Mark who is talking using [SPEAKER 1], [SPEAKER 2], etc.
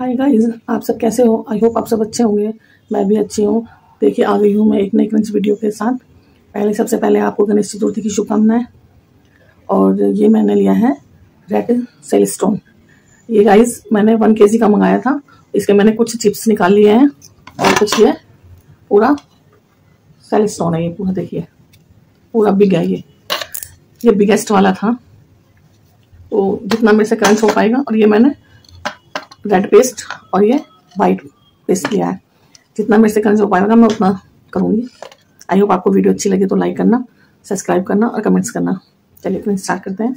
[SPEAKER 1] Hi guys आप सब कैसे हो? आई होप आप सब अच्छे होंगे। मैं भी अच्छी हूँ। देखिए, आ गई हूँ मैं एक नई क्रंच वीडियो के साथ। पहले, सबसे पहले आपको गणेश चतुर्थी की शुभकामनाएँ। और ये मैंने लिया है रेड सेल स्टोन ये गाइस मैंने वन के का मंगाया था। इसके मैंने कुछ चिप्स निकाल लिए हैं। और कुछ ये पूरा सेल स्टोन है ये पूरा, देखिए। पूरा बिग है ये। ये बिगेस्ट वाला था। तो जितना मेरे से क्रंच हो पाएगा। और ये मैंने रेड पेस्ट और ये वाइट पेस्ट लिया है। जितना मेरे से करने से हो पाएगा, मैं उतना करूँगी। आई होप आपको वीडियो अच्छी लगे तो लाइक करना सब्सक्राइब करना और कमेंट्स करना। चलिए फिर स्टार्ट करते हैं।